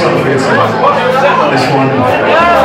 something for yourself this morning.